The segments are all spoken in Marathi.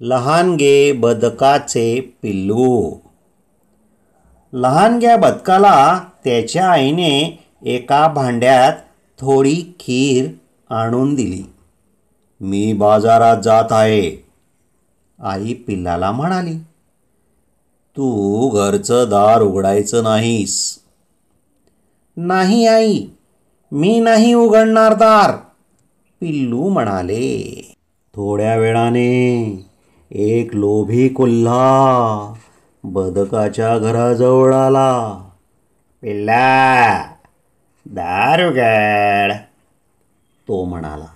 लहानगे बदकाचे पिल्लू. लहानग्या बदकाला त्याच्या आईने एका भांड्यात थोडी खीर आणून दिली. मी बाजारात जात आहे आई पिल्लाला म्हणाली. तू घरचं दार उघडायचं नाहीस. नाही आई मी नाही उघडणार दार पिल्लू म्हणाले. थोड्या वेळाने एक लोभी कोल्हा बदकाच्या घराजवळ आला. पिल्ला दार उघड तो म्हणाला.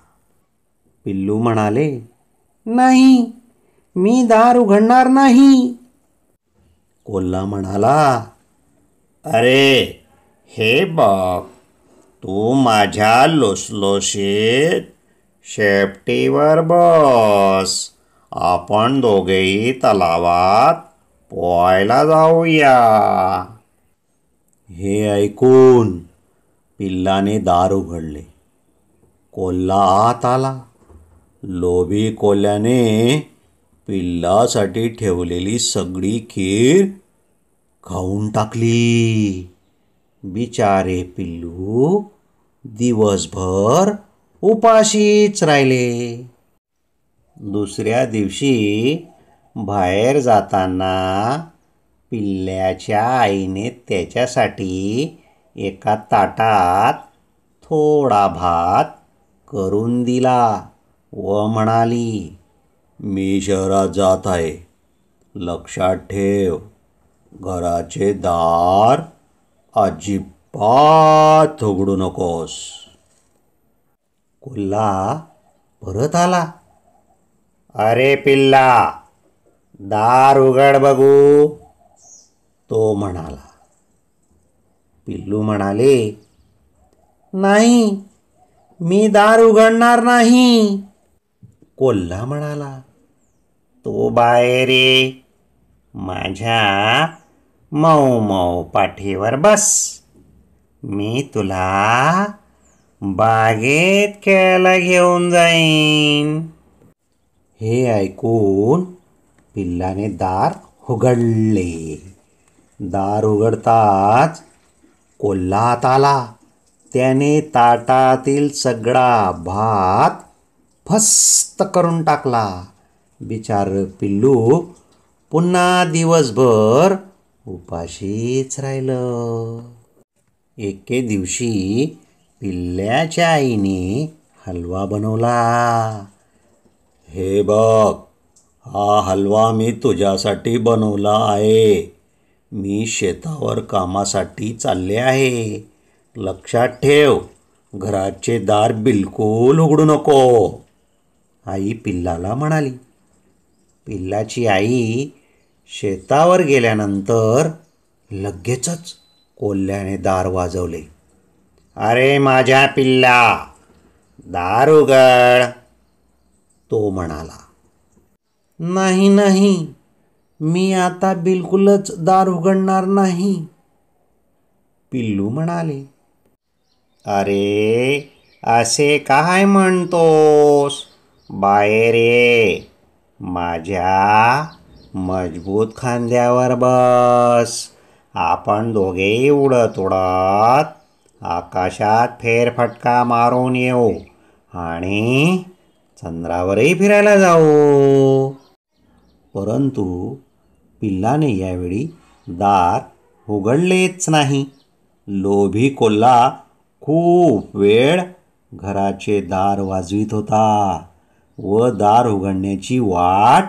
पिल्लू म्हणाले नाही मी दार उघडणार नाही. कोल्हा म्हणाला अरे हे बघ तू माझ्या लोसलोशीत शेपटीवर बस. आपण दोघेही तलावात पोहायला जाऊया. हे ऐकून पिल्लाने दार उघडले. कोल्हा आत आला. लोभी कोल्ह्याने पिल्लासाठी ठेवलेली सगळी खीर खाऊन टाकली. बिचारे पिल्लू दिवसभर उपाशीच राहिले. दुसऱ्या दिवशी बाहेर जाताना पिल्ल्याच्या आईने त्याच्यासाठी एका ताटात थोडा भात करून दिला व म्हणाली मी शहरात जात आहे. लक्षात ठेव. घराचे दार अजिबात उघडू नकोस. कोल्हा परत आला. अरे पिल्ला दार उघड बघू. तो म्हणाला. पिल्लू म्हणाले नाही मी दार उघडणार नाही. कोल्हा म्हणाला तो बाहेर ये. माझ्या मऊ मऊ पाठीवर बस. मी तुला बागेत खेळायला घेऊन जाईन. हे ऐकून पिल्लाने दार उघडले. दार उघडताच कोल्हात आला. त्याने ताटातील सगळा भात फस्त करून टाकला. बिचार पिल्लू पुन्हा दिवसभर उपाशीच राहिलं. एके दिवशी पिल्ल्याच्या आईने हलवा बनवला. हे बघ हा हलवा मी तुझ्यासाठी बनवला आहे. मी शेतावर कामासाठी चालले आहे. लक्षात ठेव घराचे दार बिलकुल उघडू नको. आई पिल्लाला म्हणाली. पिल्लाची आई शेतावर गेल्यानंतर लगेचच कोल्ह्याने दार वाजवले. अरे माझ्या पिल्ला दार उघड. तो म्हणाला नाही नाही मी आता बिलकुलच दार उघडणार नाही. पिल्लू म्हणाले अरे असे काय म्हणतोस? बाहेर ये माझ्या मजबूत खांद्यावर बस. आपण दोघेही उडत उडत आकाशात फेरफटका मारून येऊ आणि चंद्रावरही फिरायला जाऊ. परंतु पिल्लाने यावेळी दार उघडलेच नाही. लोभी कोल्हा खूप वेळ घराचे दार वाजवीत होता व दार उघडण्याची वाट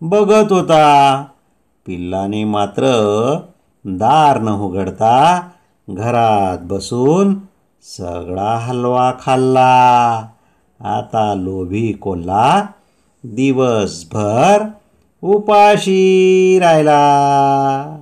बघत होता. पिल्लाने मात्र दार न उघडता घरात बसून सगळा हलवा खाल्ला. आता लोभी कोल्हा दिवसभर उपाशी राहिला.